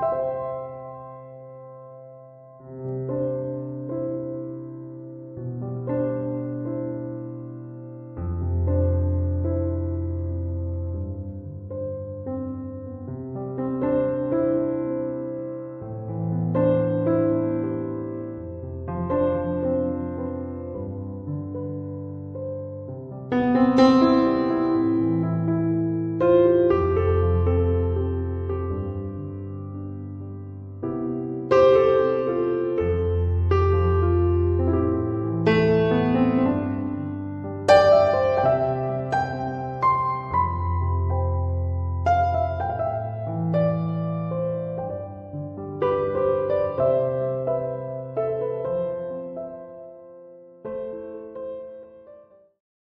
you